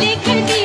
लिख ओ रे